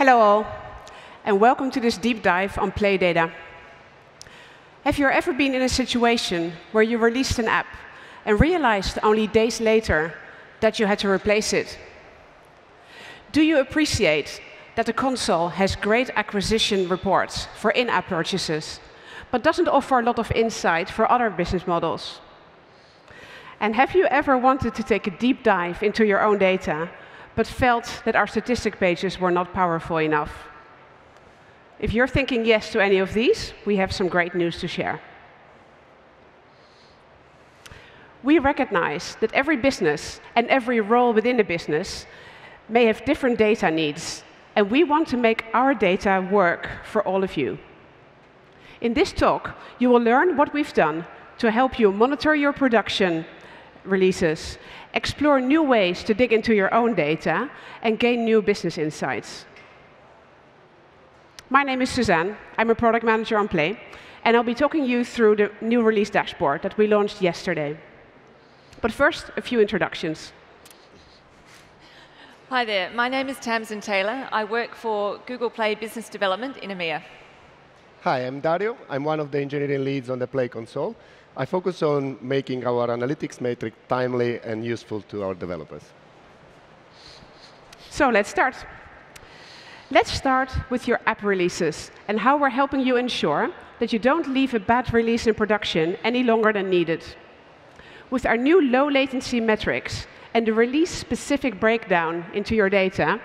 Hello all, and welcome to this deep dive on Play data. Have you ever been in a situation where you released an app and realized only days later that you had to replace it? Do you appreciate that the console has great acquisition reports for in-app purchases, but doesn't offer a lot of insight for other business models? And have you ever wanted to take a deep dive into your own data, but felt that our statistic pages were not powerful enough? If you're thinking yes to any of these, we have some great news to share. We recognize that every business and every role within a business may have different data needs, and we want to make our data work for all of you. In this talk, you will learn what we've done to help you monitor your production releases, explore new ways to dig into your own data, and gain new business insights. My name is Suzanne. I'm a product manager on Play, and I'll be talking you through the new release dashboard that we launched yesterday. But first, a few introductions. Hi there, my name is Tamzin Taylor. I work for Google Play Business Development in EMEA. Hi, I'm Dario. I'm one of the engineering leads on the Play console. I focus on making our analytics metric timely and useful to our developers. So let's start. Let's start with your app releases and how we're helping you ensure that you don't leave a bad release in production any longer than needed. With our new low latency metrics and the release-specific breakdown into your data,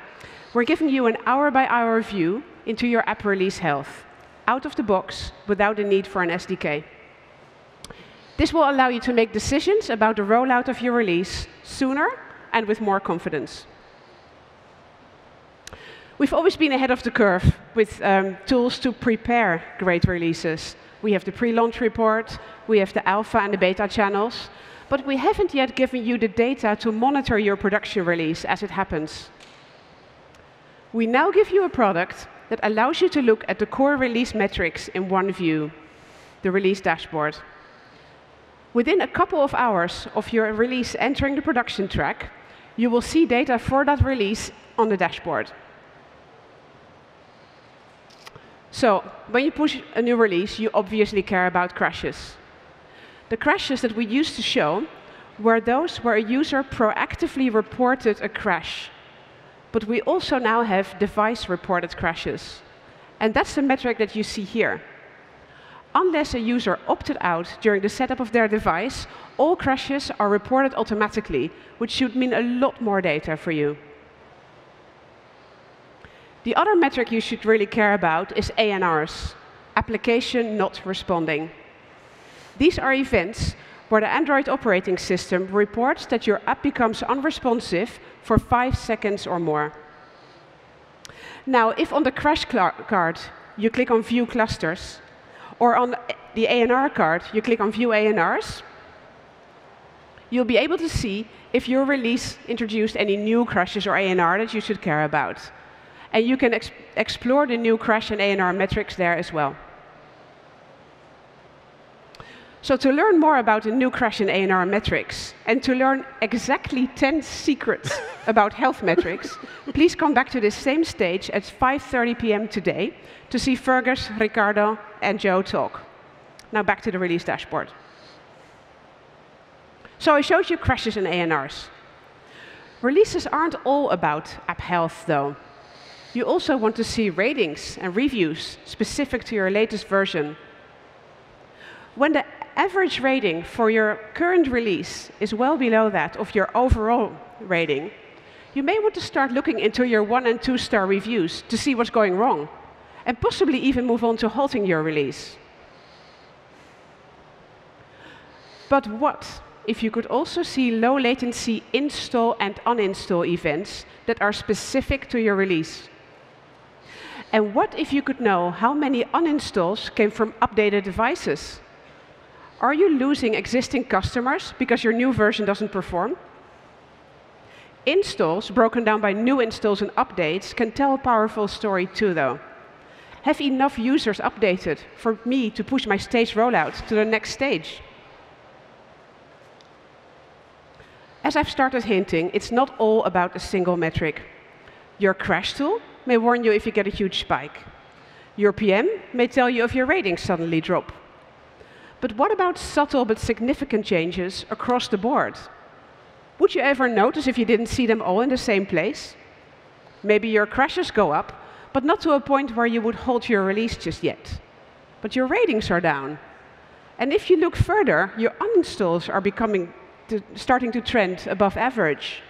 we're giving you an hour-by-hour view into your app release health, out of the box, without the need for an SDK. This will allow you to make decisions about the rollout of your release sooner and with more confidence. We've always been ahead of the curve with um, tools to prepare great releases. We have the pre-launch report, we have the alpha and the beta channels, but we haven't yet given you the data to monitor your production release as it happens. We now give you a product that allows you to look at the core release metrics in one view, the release dashboard. Within a couple of hours of your release entering the production track, you will see data for that release on the dashboard. So when you push a new release, you obviously care about crashes. The crashes that we used to show were those where a user proactively reported a crash. But we also now have device-reported crashes. And that's the metric that you see here. Unless a user opted out during the setup of their device, all crashes are reported automatically, which should mean a lot more data for you. The other metric you should really care about is ANRs, application not responding. These are events where the Android operating system reports that your app becomes unresponsive for five seconds or more. Now, if on the crash card you click on View Clusters, or on the ANR card you click on View ANRs, you'll be able to see if your release introduced any new crashes or ANR that you should care about. And you can ex explore the new crash and ANR metrics there as well. So to learn more about the new crash and ANR metrics, and to learn exactly 10 secrets about health metrics, please come back to this same stage at 5.30 p.m. today to see Fergus, Ricardo, and Joe talk. Now back to the release dashboard. So I showed you crashes and ANRs. Releases aren't all about app health, though you also want to see ratings and reviews specific to your latest version. When the average rating for your current release is well below that of your overall rating, you may want to start looking into your one and two star reviews to see what's going wrong, and possibly even move on to halting your release. But what if you could also see low latency install and uninstall events that are specific to your release? And what if you could know how many uninstalls came from updated devices? Are you losing existing customers because your new version doesn't perform? Installs broken down by new installs and updates can tell a powerful story too, though. Have enough users updated for me to push my stage rollout to the next stage? As I've started hinting, it's not all about a single metric. Your crash tool may warn you if you get a huge spike. Your PM may tell you if your ratings suddenly drop. But what about subtle but significant changes across the board? Would you ever notice if you didn't see them all in the same place? Maybe your crashes go up, but not to a point where you would halt your release just yet. But your ratings are down. And if you look further, your uninstalls are becoming to, starting to trend above average.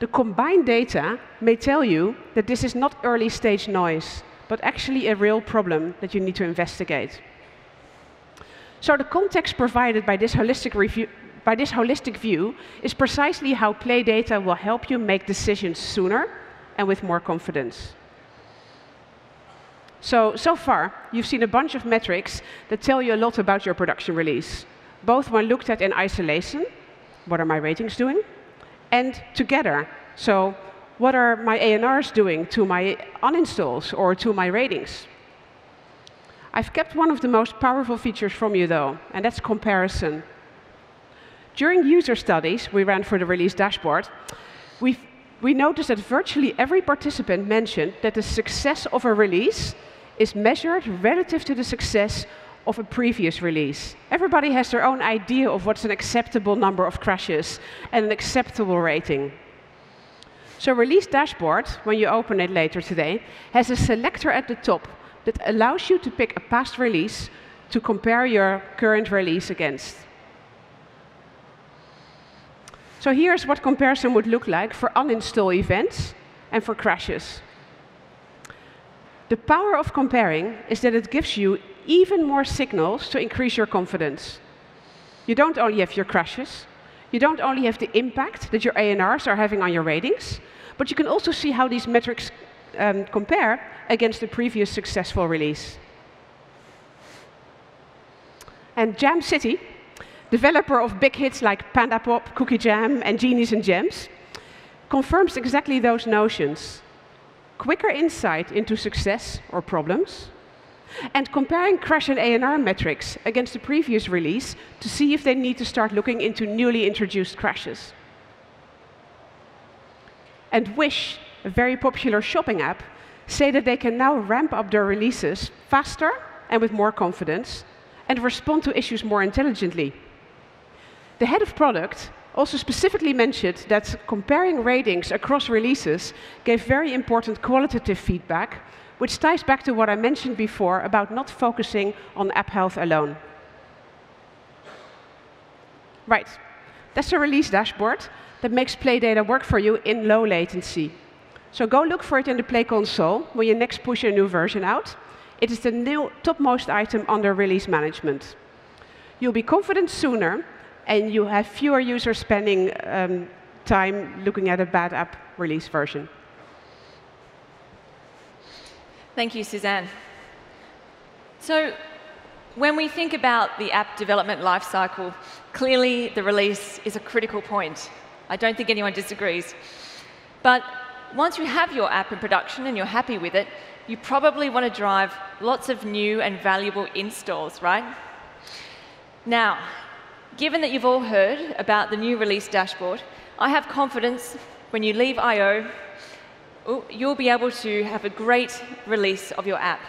The combined data may tell you that this is not early stage noise, but actually a real problem that you need to investigate. So the context provided by this holistic review, by this holistic view is precisely how play data will help you make decisions sooner and with more confidence. So, so far, you've seen a bunch of metrics that tell you a lot about your production release, both when looked at in isolation, what are my ratings doing, and together, so what are my ANRs doing to my uninstalls or to my ratings. I've kept one of the most powerful features from you, though, and that's comparison. During user studies we ran for the release dashboard, we we noticed that virtually every participant mentioned that the success of a release is measured relative to the success of a previous release. Everybody has their own idea of what's an acceptable number of crashes and an acceptable rating. So Release Dashboard, when you open it later today, has a selector at the top that allows you to pick a past release to compare your current release against. So here's what comparison would look like for uninstall events and for crashes. The power of comparing is that it gives you even more signals to increase your confidence. You don't only have your crashes, you don't only have the impact that your ANRs are having on your ratings, but you can also see how these metrics um, compare against the previous successful release. And Jam City, developer of big hits like Panda Pop, Cookie Jam, and Genies and Gems, confirms exactly those notions quicker insight into success or problems, and comparing crash and ANR metrics against the previous release to see if they need to start looking into newly introduced crashes. And Wish, a very popular shopping app, say that they can now ramp up their releases faster and with more confidence and respond to issues more intelligently. The head of product also specifically mentioned that comparing ratings across releases gave very important qualitative feedback, which ties back to what I mentioned before about not focusing on app health alone. Right, that's the release dashboard that makes Play data work for you in low latency. So go look for it in the Play console when you next push a new version out. It is the new topmost item under release management. You'll be confident sooner and you have fewer users spending um, time looking at a bad app release version. Thank you, Suzanne. So when we think about the app development lifecycle, clearly the release is a critical point. I don't think anyone disagrees. But once you have your app in production and you're happy with it, you probably want to drive lots of new and valuable installs, right? Now, Given that you've all heard about the new release dashboard, I have confidence when you leave I.O., you'll be able to have a great release of your app.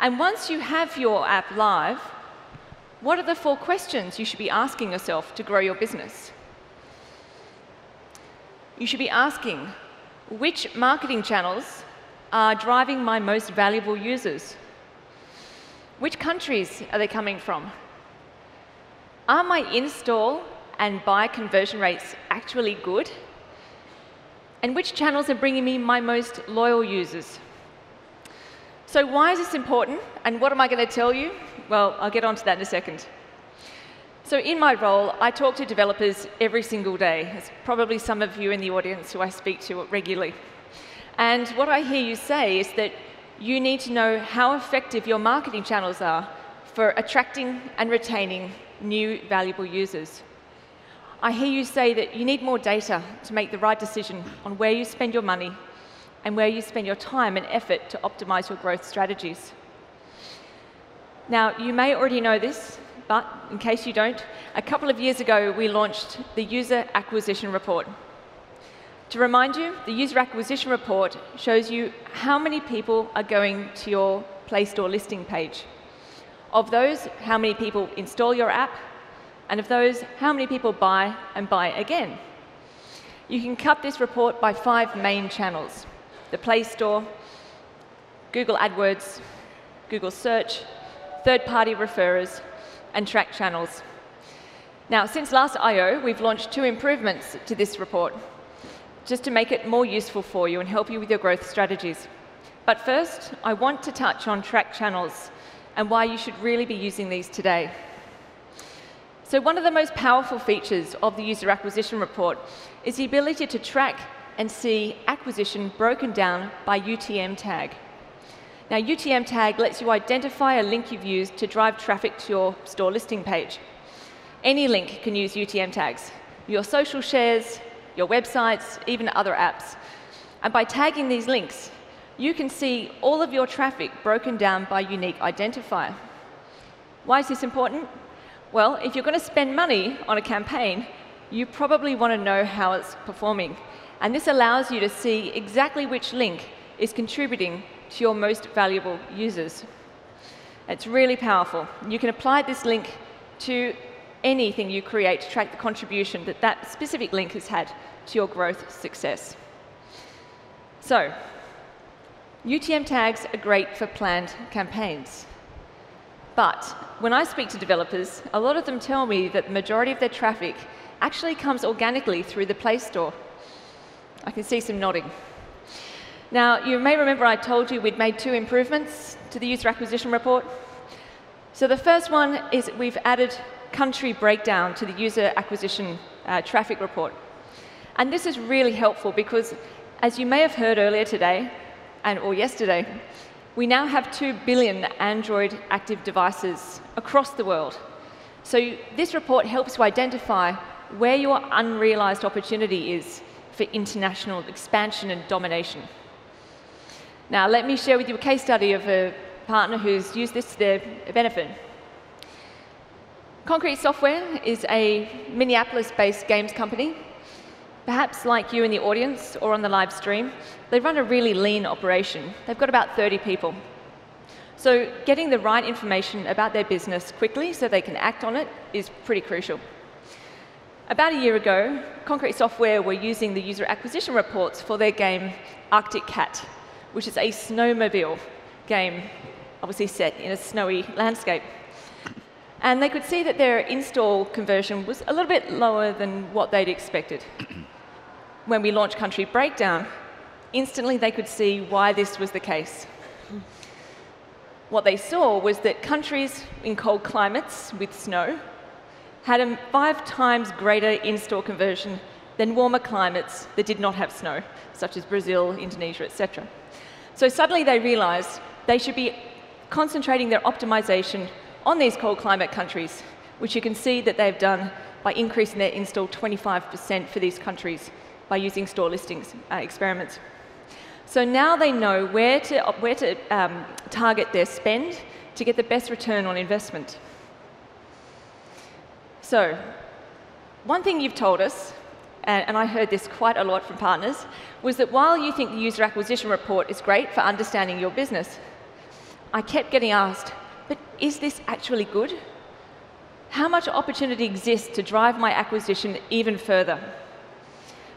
And once you have your app live, what are the four questions you should be asking yourself to grow your business? You should be asking, which marketing channels are driving my most valuable users? Which countries are they coming from? Are my install and buy conversion rates actually good? And which channels are bringing me my most loyal users? So why is this important? And what am I going to tell you? Well, I'll get onto that in a second. So in my role, I talk to developers every single day. There's probably some of you in the audience who I speak to regularly. And what I hear you say is that you need to know how effective your marketing channels are for attracting and retaining new valuable users. I hear you say that you need more data to make the right decision on where you spend your money and where you spend your time and effort to optimize your growth strategies. Now, you may already know this, but in case you don't, a couple of years ago we launched the User Acquisition Report. To remind you, the user acquisition report shows you how many people are going to your Play Store listing page. Of those, how many people install your app, and of those, how many people buy and buy again. You can cut this report by five main channels, the Play Store, Google AdWords, Google Search, third-party referrers, and track channels. Now, since last I.O., we've launched two improvements to this report, just to make it more useful for you and help you with your growth strategies. But first, I want to touch on track channels and why you should really be using these today. So one of the most powerful features of the user acquisition report is the ability to track and see acquisition broken down by UTM tag. Now, UTM tag lets you identify a link you've used to drive traffic to your store listing page. Any link can use UTM tags, your social shares, your websites, even other apps. And by tagging these links, you can see all of your traffic broken down by unique identifier. Why is this important? Well, if you're going to spend money on a campaign, you probably want to know how it's performing. And this allows you to see exactly which link is contributing to your most valuable users. It's really powerful. You can apply this link to anything you create to track the contribution that that specific link has had to your growth success. So, UTM tags are great for planned campaigns. But when I speak to developers, a lot of them tell me that the majority of their traffic actually comes organically through the Play Store. I can see some nodding. Now, you may remember I told you we'd made two improvements to the user acquisition report. So the first one is we've added country breakdown to the user acquisition uh, traffic report. And this is really helpful because, as you may have heard earlier today, and or yesterday, we now have 2 billion Android active devices across the world. So this report helps to identify where your unrealized opportunity is for international expansion and domination. Now, let me share with you a case study of a partner who's used this to their benefit. Concrete Software is a Minneapolis-based games company. Perhaps like you in the audience or on the live stream, they run a really lean operation. They've got about 30 people. So getting the right information about their business quickly so they can act on it is pretty crucial. About a year ago, Concrete Software were using the user acquisition reports for their game Arctic Cat, which is a snowmobile game, obviously set in a snowy landscape. And they could see that their install conversion was a little bit lower than what they'd expected. When we launched Country Breakdown, instantly they could see why this was the case. What they saw was that countries in cold climates with snow had a five times greater in-store conversion than warmer climates that did not have snow, such as Brazil, Indonesia, etc. So suddenly they realized they should be concentrating their optimization on these cold climate countries, which you can see that they've done by increasing their install 25% for these countries by using store listings uh, experiments. So now they know where to, where to um, target their spend to get the best return on investment. So, one thing you've told us and I heard this quite a lot from partners, was that while you think the user acquisition report is great for understanding your business, I kept getting asked, but is this actually good? How much opportunity exists to drive my acquisition even further?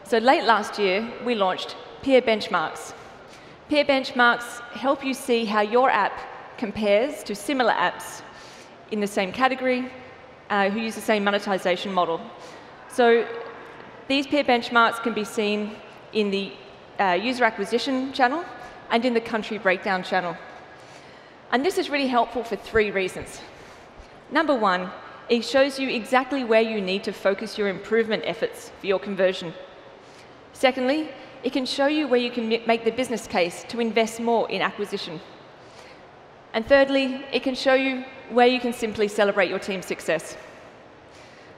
So late last year, we launched peer benchmarks. Peer benchmarks help you see how your app compares to similar apps in the same category uh, who use the same monetization model. So these peer benchmarks can be seen in the uh, user acquisition channel and in the country breakdown channel. And this is really helpful for three reasons. Number one, it shows you exactly where you need to focus your improvement efforts for your conversion. Secondly, it can show you where you can make the business case to invest more in acquisition. And thirdly, it can show you where you can simply celebrate your team's success.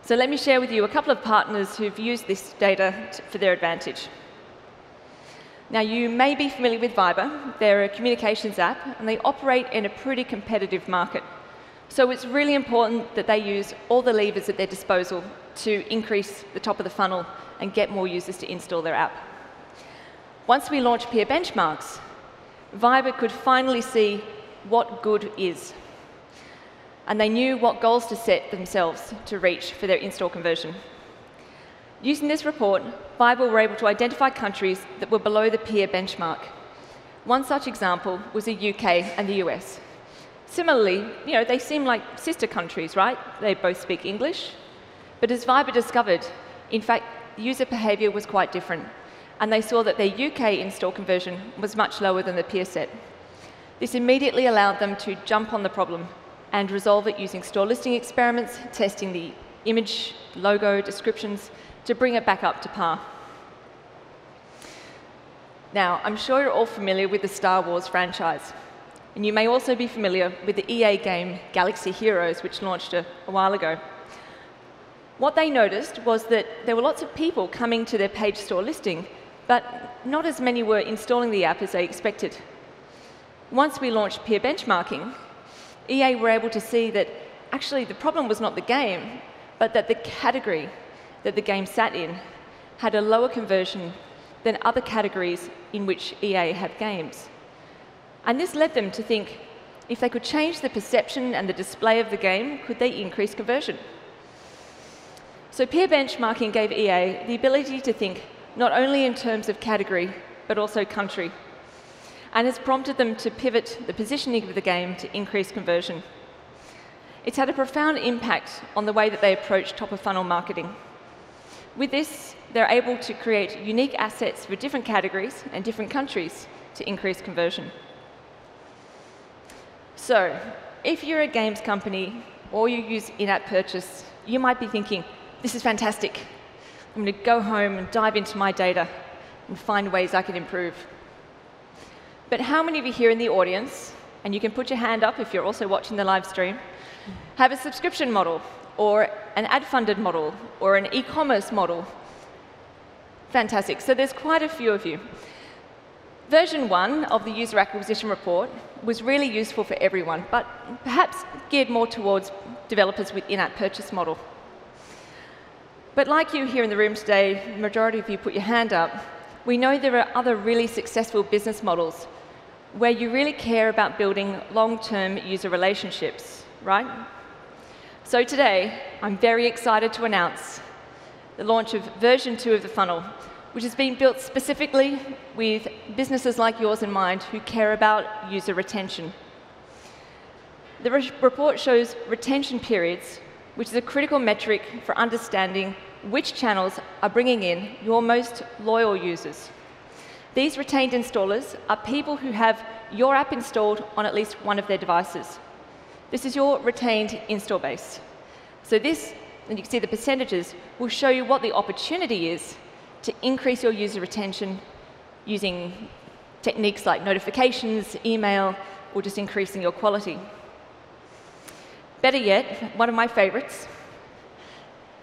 So let me share with you a couple of partners who've used this data for their advantage. Now, you may be familiar with Viber. They're a communications app, and they operate in a pretty competitive market. So it's really important that they use all the levers at their disposal to increase the top of the funnel and get more users to install their app. once we launched peer benchmarks, Viber could finally see what good is. And they knew what goals to set themselves to reach for their install conversion. Using this report, Viber were able to identify countries that were below the peer benchmark. One such example was the UK and the US. Similarly, you know, they seem like sister countries, right? They both speak English. But as Viber discovered, in fact, user behavior was quite different. And they saw that their UK install conversion was much lower than the peer set. This immediately allowed them to jump on the problem and resolve it using store listing experiments, testing the image, logo, descriptions to bring it back up to par. Now, I'm sure you're all familiar with the Star Wars franchise. And you may also be familiar with the EA game Galaxy Heroes, which launched a, a while ago. What they noticed was that there were lots of people coming to their page store listing, but not as many were installing the app as they expected. Once we launched peer benchmarking, EA were able to see that actually the problem was not the game, but that the category that the game sat in had a lower conversion than other categories in which EA had games. And this led them to think if they could change the perception and the display of the game, could they increase conversion? So peer benchmarking gave EA the ability to think not only in terms of category, but also country, and has prompted them to pivot the positioning of the game to increase conversion. It's had a profound impact on the way that they approach top of funnel marketing. With this, they're able to create unique assets for different categories and different countries to increase conversion. So, if you're a games company or you use in-app purchase, you might be thinking, this is fantastic. I'm going to go home and dive into my data and find ways I can improve. But how many of you here in the audience, and you can put your hand up if you're also watching the live stream, have a subscription model or an ad-funded model or an e-commerce model? Fantastic. So there's quite a few of you. Version one of the user acquisition report was really useful for everyone, but perhaps geared more towards developers with in-app purchase model. But like you here in the room today, the majority of you put your hand up, we know there are other really successful business models where you really care about building long-term user relationships, right? So today, I'm very excited to announce the launch of version two of the funnel, which has been built specifically with businesses like yours in mind who care about user retention. The re report shows retention periods, which is a critical metric for understanding which channels are bringing in your most loyal users. These retained installers are people who have your app installed on at least one of their devices. This is your retained install base. So this, and you can see the percentages, will show you what the opportunity is to increase your user retention using techniques like notifications, email, or just increasing your quality. Better yet, one of my favorites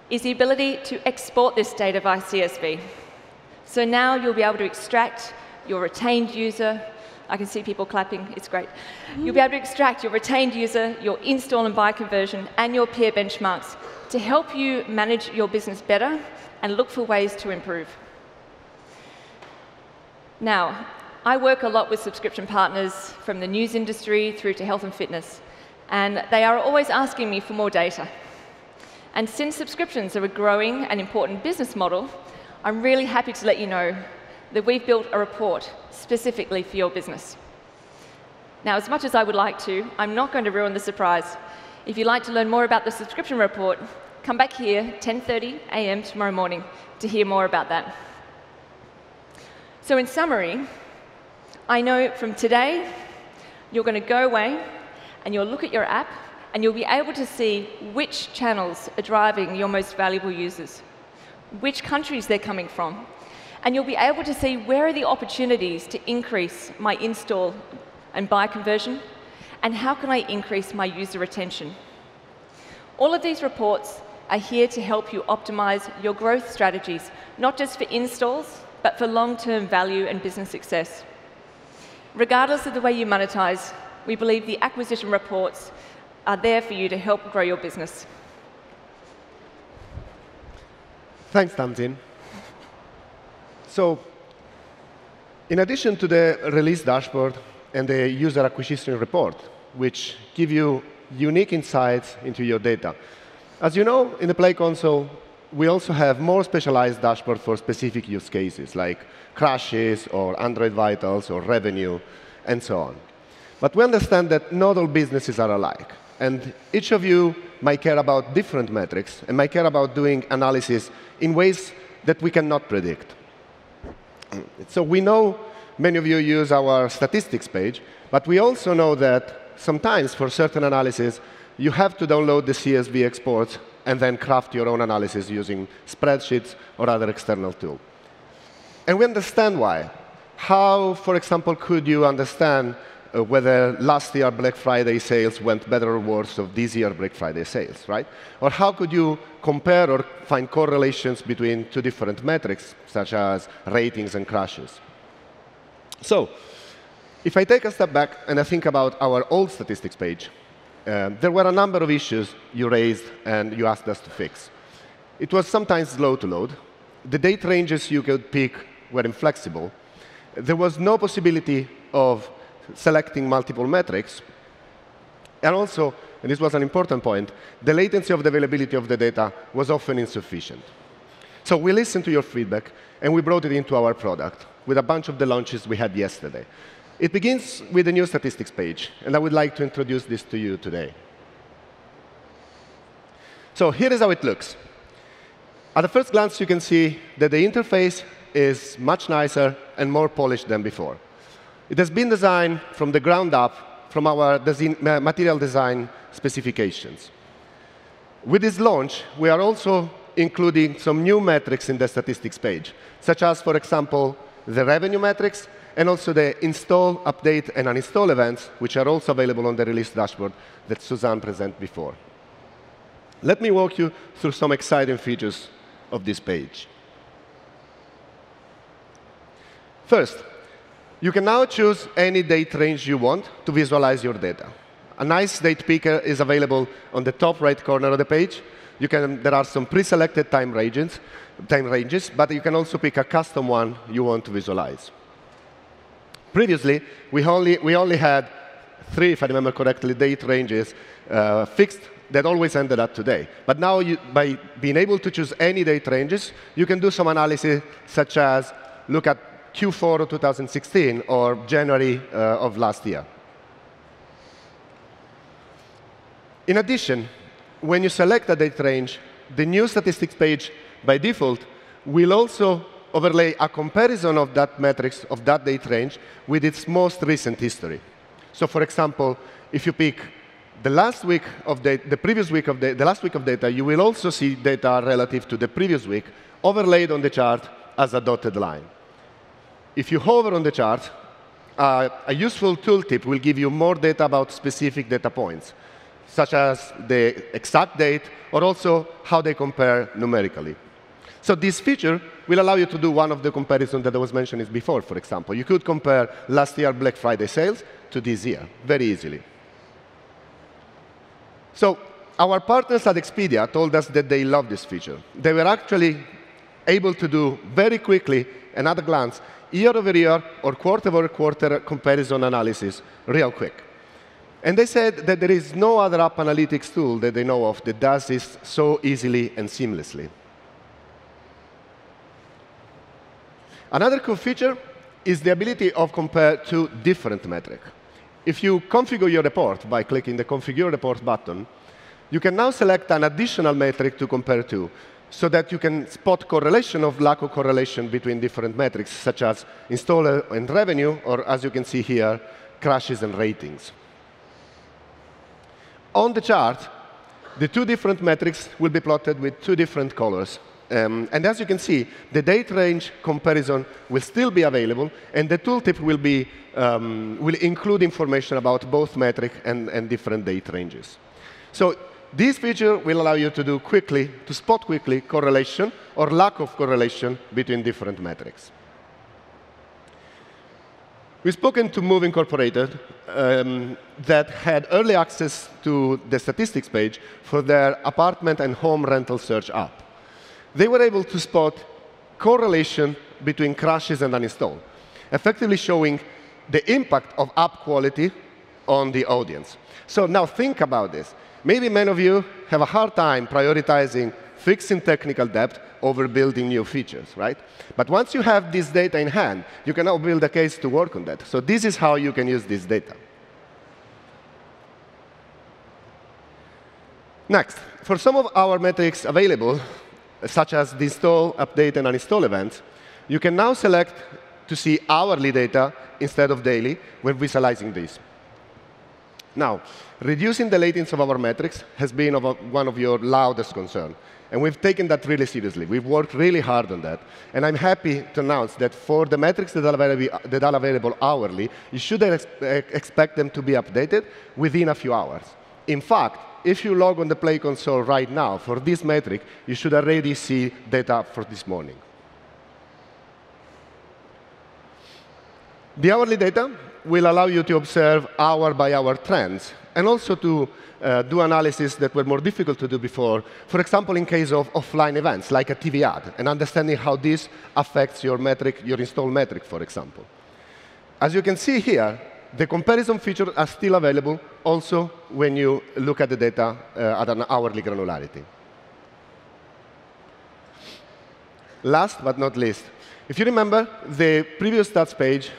is the ability to export this data via CSV. So now you'll be able to extract your retained user. I can see people clapping, it's great. You'll be able to extract your retained user, your install and buy conversion, and your peer benchmarks to help you manage your business better and look for ways to improve. Now, I work a lot with subscription partners from the news industry through to health and fitness, and they are always asking me for more data. And since subscriptions are a growing and important business model, I'm really happy to let you know that we've built a report specifically for your business. Now, as much as I would like to, I'm not going to ruin the surprise. If you'd like to learn more about the subscription report, come back here 10.30 a.m. tomorrow morning to hear more about that. So in summary, I know from today, you're going to go away and you'll look at your app and you'll be able to see which channels are driving your most valuable users, which countries they're coming from, and you'll be able to see where are the opportunities to increase my install and buy conversion, and how can I increase my user retention. All of these reports are here to help you optimize your growth strategies, not just for installs, but for long-term value and business success. Regardless of the way you monetize, we believe the acquisition reports are there for you to help grow your business. Thanks, Tamzin. So In addition to the release dashboard and the user acquisition report, which give you unique insights into your data, as you know, in the Play console, we also have more specialized dashboard for specific use cases, like crashes or Android vitals or revenue, and so on. But we understand that not all businesses are alike. And each of you might care about different metrics and might care about doing analysis in ways that we cannot predict. So we know many of you use our statistics page, but we also know that sometimes for certain analysis, you have to download the CSV exports and then craft your own analysis using spreadsheets or other external tool. And we understand why. How, for example, could you understand uh, whether last year Black Friday sales went better or worse of this year Black Friday sales, right? Or how could you compare or find correlations between two different metrics, such as ratings and crashes? So, if I take a step back and I think about our old statistics page, uh, there were a number of issues you raised and you asked us to fix. It was sometimes slow to load. The date ranges you could pick were inflexible. There was no possibility of selecting multiple metrics. And also, and this was an important point, the latency of the availability of the data was often insufficient. So we listened to your feedback, and we brought it into our product with a bunch of the launches we had yesterday. It begins with a new statistics page, and I would like to introduce this to you today. So here is how it looks. At the first glance, you can see that the interface is much nicer and more polished than before. It has been designed from the ground up from our design, material design specifications. With this launch, we are also including some new metrics in the statistics page, such as, for example, the revenue metrics and also the install, update, and uninstall events, which are also available on the release dashboard that Suzanne presented before. Let me walk you through some exciting features of this page. First, you can now choose any date range you want to visualize your data. A nice date picker is available on the top right corner of the page. Can, there are some pre-selected time ranges, time ranges, but you can also pick a custom one you want to visualize. Previously, we only, we only had three, if I remember correctly, date ranges uh, fixed that always ended up today. But now, you, by being able to choose any date ranges, you can do some analysis such as look at Q4 of 2016 or January uh, of last year. In addition, when you select a date range, the new statistics page, by default, will also overlay a comparison of that metrics, of that date range, with its most recent history. So for example, if you pick the last week of the, the previous week of the, the last week of data, you will also see data relative to the previous week overlaid on the chart as a dotted line. If you hover on the chart, uh, a useful tooltip will give you more data about specific data points, such as the exact date or also how they compare numerically. So this feature will allow you to do one of the comparisons that I was mentioning before, for example. You could compare last year Black Friday sales to this year very easily. So our partners at Expedia told us that they love this feature. They were actually able to do very quickly and at a glance year over year or quarter over quarter comparison analysis real quick. And they said that there is no other app analytics tool that they know of that does this so easily and seamlessly. Another cool feature is the ability of compare two different metrics. If you configure your report by clicking the Configure Report button, you can now select an additional metric to compare to, so that you can spot correlation of lack of correlation between different metrics, such as installer and revenue, or as you can see here, crashes and ratings. On the chart, the two different metrics will be plotted with two different colors, um, and as you can see, the date range comparison will still be available, and the tooltip will, be, um, will include information about both metric and, and different date ranges. So this feature will allow you to do quickly, to spot quickly correlation or lack of correlation between different metrics. We've spoken to Move Incorporated um, that had early access to the statistics page for their apartment and home rental search app they were able to spot correlation between crashes and uninstall. effectively showing the impact of app quality on the audience. So now think about this. Maybe many of you have a hard time prioritizing fixing technical debt over building new features, right? But once you have this data in hand, you can now build a case to work on that. So this is how you can use this data. Next, for some of our metrics available, such as the install, update, and uninstall events, you can now select to see hourly data instead of daily when visualizing these. Now, reducing the latency of our metrics has been of a, one of your loudest concerns. And we've taken that really seriously. We've worked really hard on that. And I'm happy to announce that for the metrics that are available, that are available hourly, you should ex expect them to be updated within a few hours. In fact, if you log on the Play console right now for this metric, you should already see data for this morning. The hourly data will allow you to observe hour-by-hour trends and also to uh, do analysis that were more difficult to do before. For example, in case of offline events, like a TV ad, and understanding how this affects your metric, your install metric, for example. As you can see here, the comparison features are still available also when you look at the data uh, at an hourly granularity. Last but not least, if you remember, the previous stats page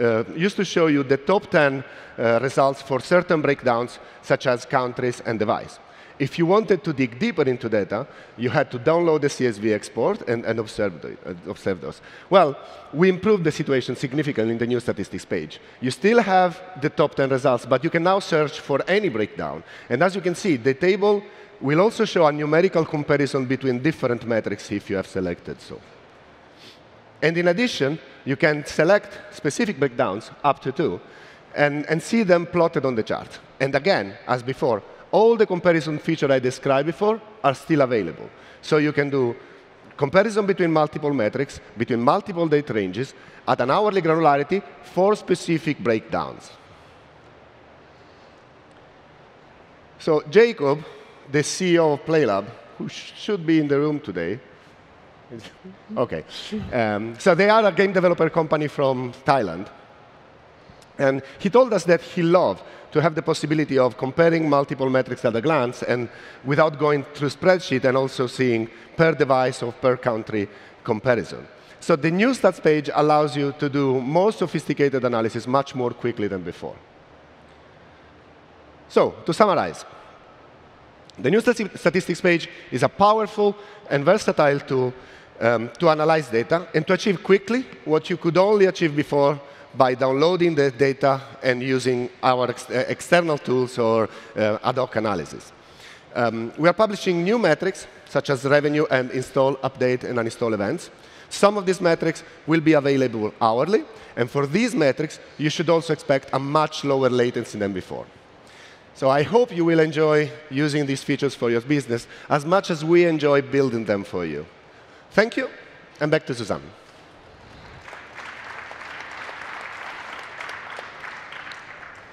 uh, used to show you the top 10 uh, results for certain breakdowns, such as countries and device. If you wanted to dig deeper into data, you had to download the CSV export and, and observe, the, uh, observe, those. Well, we improved the situation significantly in the new statistics page. You still have the top 10 results, but you can now search for any breakdown. And as you can see, the table will also show a numerical comparison between different metrics if you have selected so. And in addition, you can select specific breakdowns, up to two, and, and see them plotted on the chart. And again, as before, all the comparison features I described before are still available. So you can do comparison between multiple metrics, between multiple date ranges, at an hourly granularity for specific breakdowns. So Jacob, the CEO of PlayLab, who sh should be in the room today, okay. Um, so they are a game developer company from Thailand. And he told us that he loved to have the possibility of comparing multiple metrics at a glance and without going through spreadsheet and also seeing per device or per country comparison. So the new stats page allows you to do more sophisticated analysis much more quickly than before. So to summarize, the new statistics page is a powerful and versatile tool um, to analyze data and to achieve quickly what you could only achieve before by downloading the data and using our ex uh, external tools or uh, ad hoc analysis. Um, we are publishing new metrics, such as revenue and install, update, and uninstall events. Some of these metrics will be available hourly, and for these metrics, you should also expect a much lower latency than before. So I hope you will enjoy using these features for your business as much as we enjoy building them for you. Thank you, and back to Suzanne.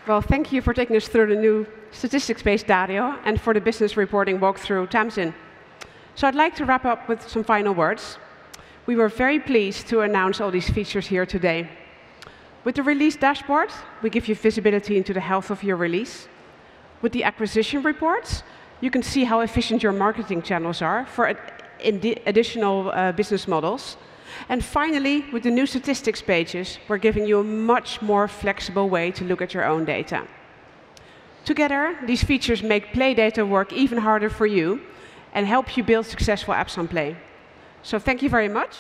Well, thank you for taking us through the new statistics-based Dario and for the business reporting walkthrough, Tamzin. So I'd like to wrap up with some final words. We were very pleased to announce all these features here today. With the release dashboard, we give you visibility into the health of your release. With the acquisition reports, you can see how efficient your marketing channels are for ad additional uh, business models. And finally, with the new statistics pages, we're giving you a much more flexible way to look at your own data. Together, these features make Play data work even harder for you and help you build successful apps on Play. So thank you very much.